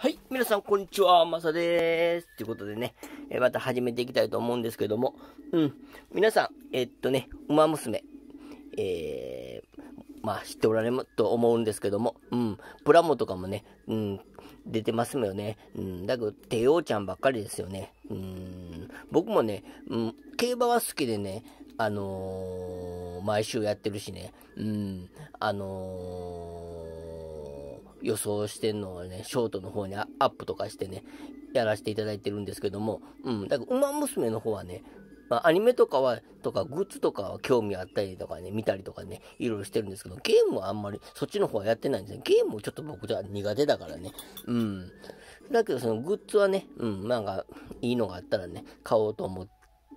はい。皆さん、こんにちは。まさです。ということでね、えまた始めていきたいと思うんですけども、うん。皆さん、えっとね、馬娘、えー、まあ、知っておられると思うんですけども、うん。プラモとかもね、うん、出てますよね。うん。だけど、帝王ちゃんばっかりですよね。うん。僕もね、うん、競馬は好きでね、あのー、毎週やってるしね、うん、あのー予想してんのをね、ショートの方にアップとかしてね、やらせていただいてるんですけども、うん、だから、馬娘の方はね、まあ、アニメとかは、とか、グッズとかは興味あったりとかね、見たりとかね、いろいろしてるんですけど、ゲームはあんまり、そっちの方はやってないんですね。ゲームもちょっと僕じゃ苦手だからね。うん。だけど、そのグッズはね、うん、なんか、いいのがあったらね、買おうと思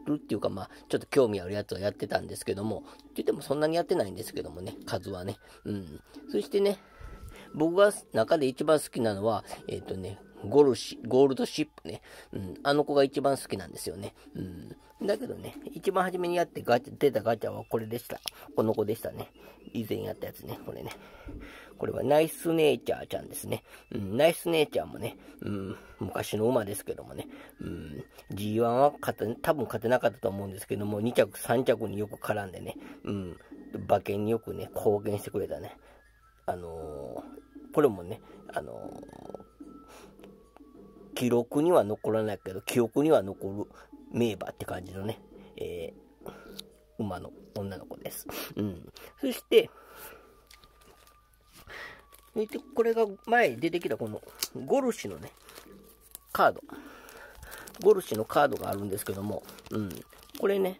るっていうか、まあ、ちょっと興味あるやつはやってたんですけども、って言ってもそんなにやってないんですけどもね、数はね。うん。そしてね、僕が中で一番好きなのは、えっ、ー、とね、ゴルシ、ゴールドシップね。うん。あの子が一番好きなんですよね。うん。だけどね、一番初めにやってガチャ、出たガチャはこれでした。この子でしたね。以前やったやつね。これね。これはナイスネイチャーちゃんですね。うん。ナイスネイチャーもね、うん。昔の馬ですけどもね。うん。G1 は勝て、多分勝てなかったと思うんですけども、2着、3着によく絡んでね。うん。馬券によくね、貢献してくれたね。あのー、これもね、あのー、記録には残らないけど、記憶には残る名馬って感じのね、えー、馬の女の子です。うん。そして、これが前出てきたこのゴルシのね、カード。ゴルシのカードがあるんですけども、うん。これね、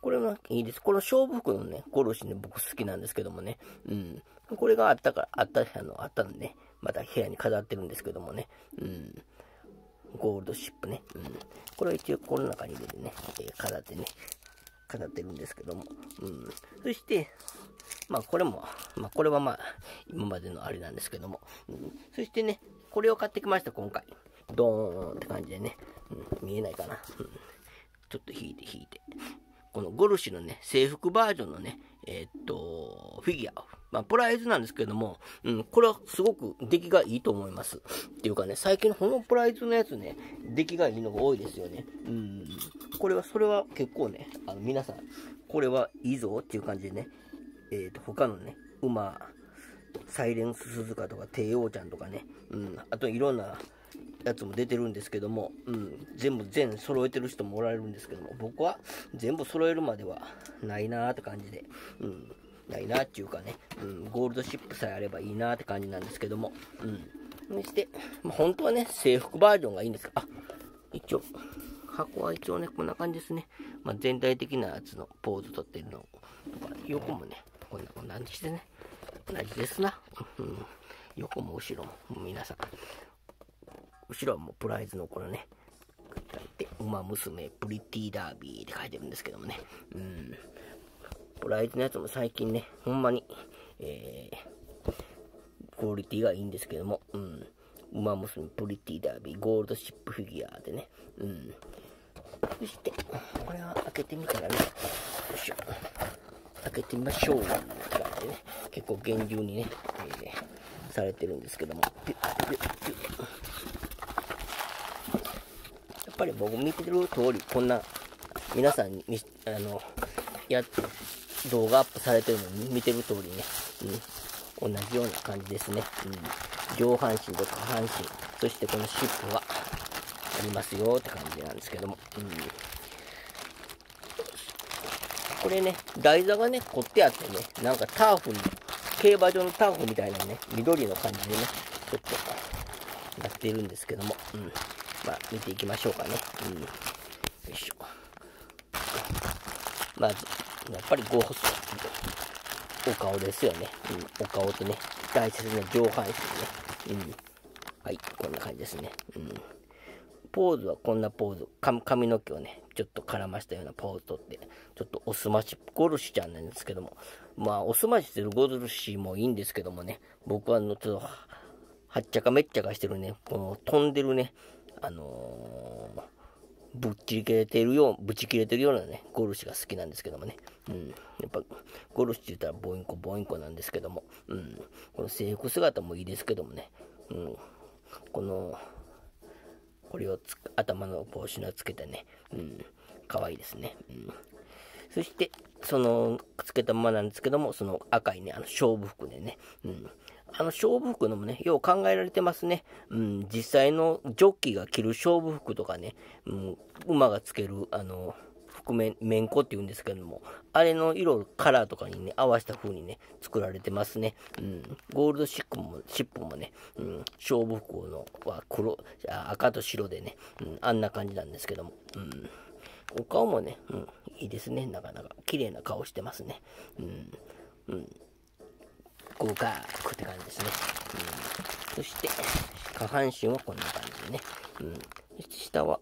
これはいいです。この勝負服のね、ゴルシね、僕好きなんですけどもね。うん。これがあったから、あった、あの、あったんでね、また部屋に飾ってるんですけどもね。うん。ゴールドシップね。うん。これは一応この中に入れてね、えー、飾ってね、飾ってるんですけども。うん。そして、まあこれも、まあこれはまあ、今までのあれなんですけども。うん。そしてね、これを買ってきました、今回。ドーンって感じでね。うん、見えないかな。うん。ちょっと引いて引いて。このゴルシュのね、制服バージョンのね、えー、っと、フィギュア。まあ、プライズなんですけども、うん、これはすごく出来がいいと思います。っていうかね、最近このプライズのやつね、出来がいいのが多いですよね。うん。これは、それは結構ね、あの、皆さん、これはいいぞっていう感じでね、えっ、ー、と、他のね、馬、サイレンス鈴鹿とか帝王ちゃんとかね、うん、あといろんなやつも出てるんですけども、うん、全部全揃えてる人もおられるんですけども、僕は全部揃えるまではないなーって感じで、うん、ないなっていうかね、うん、ゴールドシップさえあればいいなって感じなんですけども、うん。そして、まあ、本当はね、制服バージョンがいいんですが、あ、一応、箱は一応ね、こんな感じですね。まあ、全体的なやつのポーズ取ってるのとか、横もね、こんな、こんな感じでね、同じですな。うん、横も後ろも、皆さん、後ろはもうプライズのこのね、書いて、馬娘プリティダービーって書いてるんですけどもね。うん。プライズのやつも最近ね、ほんまに、えー、クオリティがいいんですけども、うん。馬娘プリティダービー、ゴールドシップフィギュアでね。うん。そして、これは開けてみたらね、よいしょ。開けてみましょう。って感じでね、結構厳重にね、えー、されてるんですけども。やっぱり僕見てる通り、こんな、皆さんに、あの、や、動画アップされてるのに見てる通りね、うん、同じような感じですね。うん、上半身と下半身、そしてこの尻尾がありますよって感じなんですけども。うん、これね、台座がね、凝ってあってね、なんかターフに、競馬場のターフみたいなね、緑の感じでね、ちょっと、なっているんですけども、うん。まあ、見ていきましょうかね。うん。よいしょ。まず、やっぱりゴースト。お顔ですよね。うん。お顔とね、大切な上半身ね。うん。はい、こんな感じですね。うん。ポーズはこんなポーズ。髪の毛をね、ちょっと絡ましたようなポーズとって、ちょっとおすまし、ゴルシちゃんなんですけども、まあ、おすまししてるゴルシもいいんですけどもね、僕はあの、ちょっと、はっちゃかめっちゃかしてるね、この飛んでるね、あのー、ぶっち切れてるよう、ぶち切れてるようなね、ゴルシが好きなんですけどもね。うん。やっぱ、ゴルシって言ったらボインコ、ボインコなんですけども。うん。この制服姿もいいですけどもね。うん。この、これを頭の帽子のつけてね、うん、可愛いですね。うん、そして、その、つけたままなんですけども、その赤いね、あの勝負服でね、うん、あの勝負服のもね、よう考えられてますね。うん、実際のジョッキーが着る勝負服とかね、うん、馬がつける、あの、覆面、面子って言うんですけども、あれの色、カラーとかにね、合わせた風にね、作られてますね。うん、ゴールドシップも、シップもね、うん、勝負服のは黒、赤と白でね、うん、あんな感じなんですけども、うん、お顔もね、うん、いいですね、なかなか。綺麗な顔してますね。うん、うん合格って感じですね。うん、そして、下半身はこんな感じでね。うん、下は、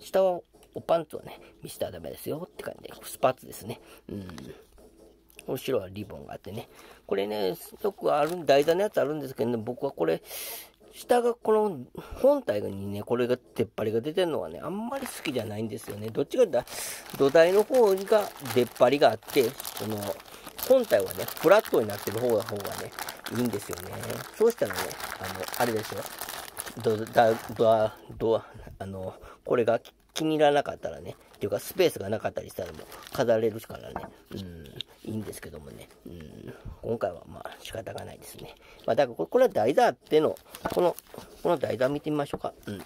下はおパンツはね、見せたらダメですよって感じで、スパッツですね。うん。後ろはリボンがあってね。これね、よくある、台座のやつあるんですけどね、僕はこれ、下がこの本体にね、これが出っ張りが出てるのはね、あんまり好きじゃないんですよね。どっちかだ、土台の方が出っ張りがあって、この本体はね、フラットになってる方が方がね、いいんですよね。そうしたらね、あの、あれですよ。ドア、ドア、ドア、あの、これが気に入らなかったらね、っていうかスペースがなかったりしたらもう飾れるからね、うん、いいんですけどもね、うん、今回はまあ仕方がないですね。まあだからこれは台座っての、この、この台座見てみましょうか。うん。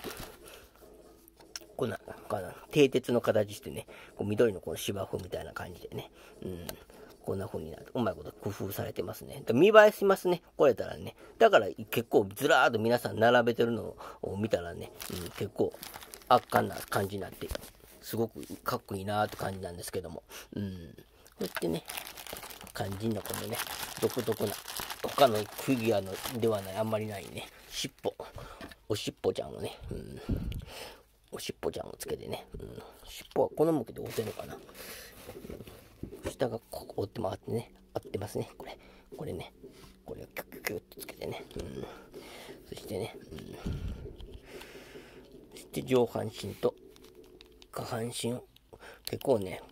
こんな、こんな、蹄鉄の形してね、こう緑のこの芝生みたいな感じでね、うん。こんな風になる。うまいこと工夫されてますね。見栄えしますね。これたらね。だから結構ずらーっと皆さん並べてるのを見たらね、うん、結構圧巻な感じになって、すごくかっこいいなーって感じなんですけども。うん。そしてね、肝心なこのね、独特な、他のフィギュアのではない、あんまりないね、尻尾。おしっぽちゃんをね、うん。おしっぽちゃんをつけてね、うん。尻尾はこの向きで押せるかな。下がここ折って回ってね、合ってますね、これ。これね、これをキュッキュッキュッとつけてね、うん。そしてね、うん。そして上半身と下半身を、結構ね、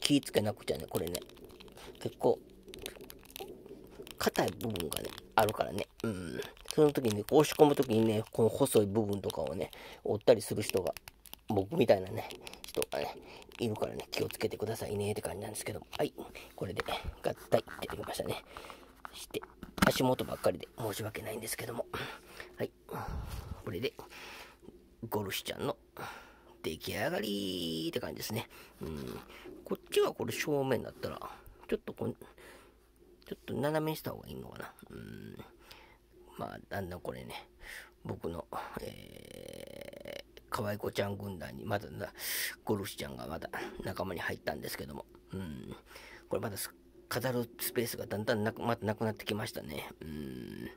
気ぃつけなくちゃね、これね、結構、硬い部分がね、あるからね、うん。その時に、ね、押し込む時にね、この細い部分とかをね、折ったりする人が、僕みたいなね、人、いるからね、気をつけてくださいねって感じなんですけど、はい、これで合体ってできましたね。そして、足元ばっかりで申し訳ないんですけども、はい、これで、ゴルシちゃんの出来上がりって感じですね。うん、こっちがこれ正面だったら、ちょっとこちょっと斜めにした方がいいのかな。うん、まあ、だんだんこれね、僕の、えー可愛い子ちゃん軍団に、まだなゴルフちゃんがまだ仲間に入ったんですけども、うん、これまだ飾るスペースがだんだんなくまなくなってきましたね。うん、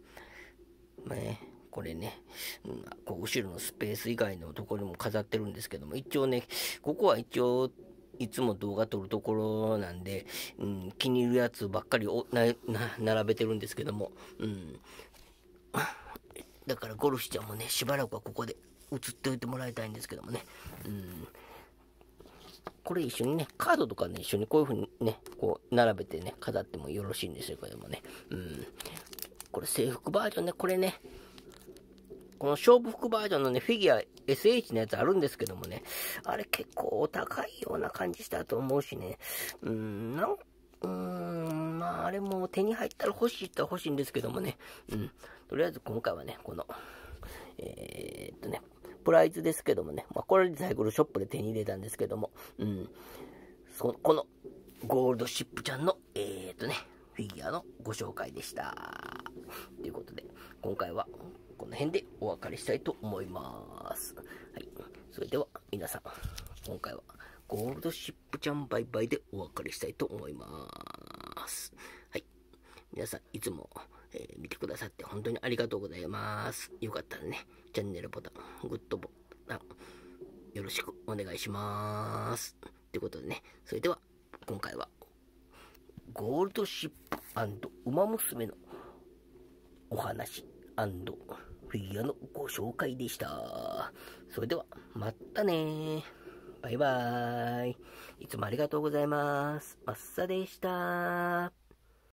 まあね、これね、うん、こう後ろのスペース以外のところにも飾ってるんですけども、一応ね、ここは一応、いつも動画撮るところなんで、うん、気に入るやつばっかりおな並べてるんですけども、うん、だからゴルフちゃんもね、しばらくはここで映っておいてもらいたいんですけどもね。うん。これ一緒にね、カードとかね、一緒にこういう風にね、こう、並べてね、飾ってもよろしいんですよ、これもね。うん。これ制服バージョンね、これね、この勝負服バージョンのね、フィギュア SH のやつあるんですけどもね、あれ結構お高いような感じしたと思うしね、うん、なんうーん、まあ、あれも手に入ったら欲しいって欲しいんですけどもね、うん、とりあえず今回はね、この、えー、っとね、プライズですけどもね、まあ、これリサイクルショップで手に入れたんですけども、うん、そこのゴールドシップちゃんの、えー、っとね、フィギュアのご紹介でした。ということで、今回はこの辺でお別れしたいと思います。はい。それでは皆さん、今回はゴールドシップちゃんバイバイでお別れしたいと思います。はい。皆さん、いつもえー、見てくださって本当にありがとうございます。よかったらね、チャンネルボタン、グッドボタン、よろしくお願いします。ということでね、それでは今回はゴールドシップウマ娘のお話フィギュアのご紹介でした。それでは、またねバイバーイ。いつもありがとうございます。マッサでした。